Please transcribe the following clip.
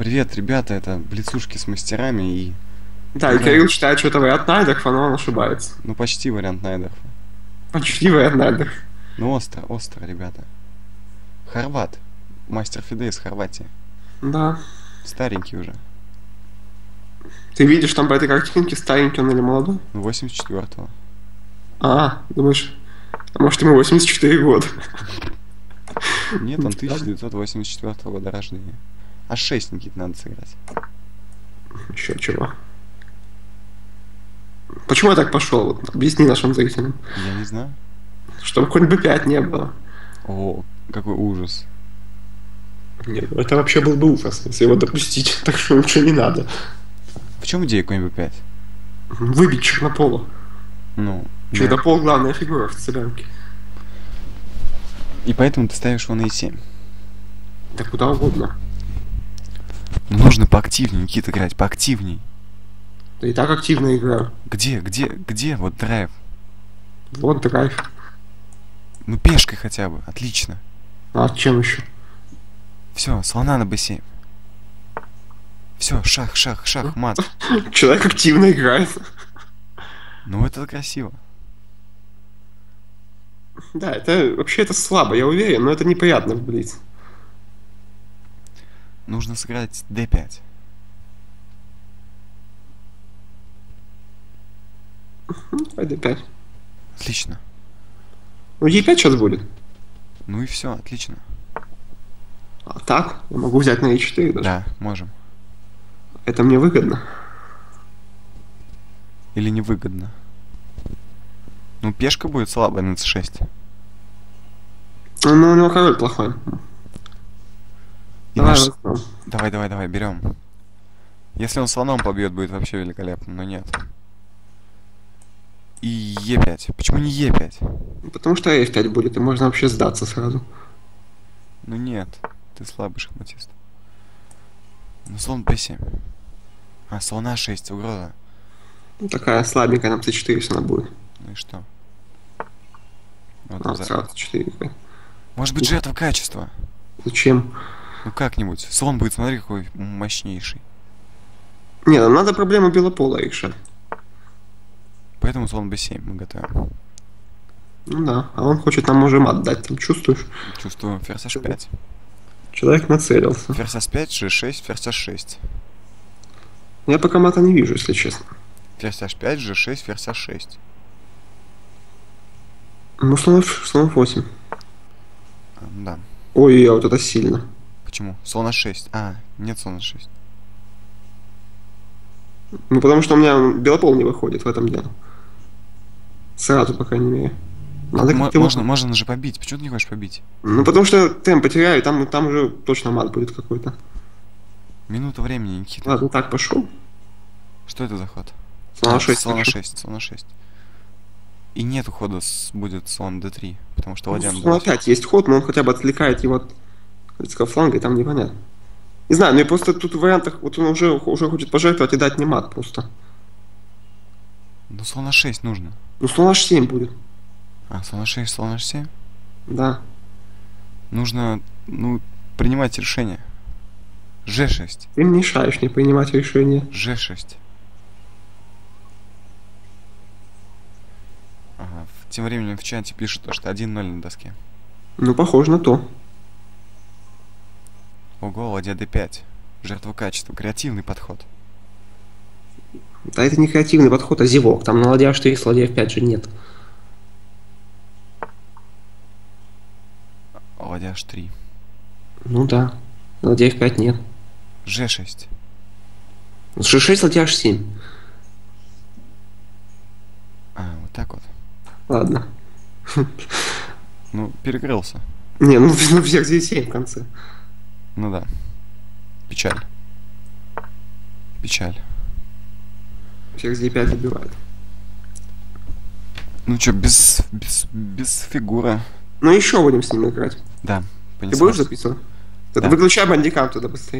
Привет, ребята, это Блицушки с мастерами и... Да, и Да. Кирилл считает, что это вариант Найдерфа, но он ошибается. Ну, почти вариант Найдерфа. Почти вариант Найдерф. Ну, остро, остро, ребята. Хорват. Мастер Фиде из Хорватии. Да. Старенький уже. Ты видишь там по этой картинке, старенький он или молодой? Ну, 84-го. А, думаешь, а может ему 84 года? Нет, он 1984 года рождения. А 6, Никит, надо сыграть. Еще чего. Почему я так пошел? Вот, объясни нашим зрителям. Я не знаю. Чтобы какой-нибудь 5 не было. О, какой ужас. Нет, ну это вообще был бы ужас, если его допустить. Так что лучше не надо. В чем идея какой-нибудь 5? Выбить Чернопола. Ну, да. Чернопол главная фигура в целянке. И поэтому ты ставишь его на e7. Да куда угодно. Ну, нужно поактивнее, Никит, играть, поактивней. Да и так активно играю. Где, где, где вот драйв? Вот драйв. Ну, пешкой хотя бы, отлично. А чем еще? Все, слона на b7. Все, шах, шах, шах, мат. Человек активно играет. Ну, это красиво. Да, это вообще это слабо, я уверен, но это неприятно в Блиц. Нужно сыграть d5. Давай d5. Отлично. Ну, e5 сейчас будет. Ну и все, отлично. А так, я могу взять на e4 даже. Да, можем. Это мне выгодно. Или невыгодно. Ну, пешка будет слабая на c6. Ну, у него король плохой. Давай наш-. Давай, давай, давай, берем. Если он слоном побьет, будет вообще великолепно, но нет. И Е5. Почему не Е5? Потому что f5 будет, и можно вообще сдаться сразу. Ну нет, ты слабый шахматист. Ну слон Б7. А, слона 6, угроза. Ну, такая слабенькая, нам c4 если она будет. Ну и что? Вот А, за- сразу 4. Может быть жертва качества? Зачем? Ну как-нибудь. Слон будет, смотри, какой мощнейший. Не, нам надо проблему белопола решать. Поэтому слон Б7 мы готовим. Ну да, а он хочет нам уже мат дать, там чувствуешь? Чувствуем ферзь H5. Человек нацелился. Ферзь H5, G6, ферзь H6. Я пока мата не вижу, если честно. Ферзь H5, G6, ферзь H6. Ну, слонов, слонов 8. А, ну да. Ой, а вот это сильно. Почему? Слон H6. А, нет слон H6. Ну, потому что у меня белопол не выходит в этом дело. Сразу, по крайней мере. Надо его- можно, можно же побить. Почему ты не хочешь побить? Ну, потому что темп потеряю, там, там уже точно мат будет какой-то. Минута времени, Никита. Ладно, так, пошел. Что это за ход? Слон А, А6. Слон хочу. А6, слон А6. И нет ухода с, будет слон D3, потому что Ну, ладья слон бросит. опять есть ход, но он хотя бы отвлекает его от корейского фланга, и там непонятно. Не знаю, ну и просто тут в вариантах, вот он уже, уже хочет пожертвовать и дать не мат просто. Ну слон А6 нужно. Ну, слон H7 будет. А, слон А6, слон H7? Да. Нужно, ну, принимать решение. G6, Ты мне мешаешь не принимать решения. G6. Ага, тем временем в чате пишут, то, что 1-0 на доске. Ну, похоже на то. Ого, ладья D5. Жертва качества, креативный подход. Да это не креативный подход, а зевок. Там на ладья 4 с ладья F5 же нет. Ладья H3. Ну да. Ладья F5 нет. G6. G6, ладья H7. А, вот так вот. Ладно. Ну, перегрелся. Не, ну, ну всех здесь 7 в конце. Ну да. Печаль. Печаль. Всех здесь 5 забивают. Ну чё, без, без, без фигуры. Ну еще будем с ним играть. Да, Ты будешь записывать? Да. выключай бандикам туда быстрее.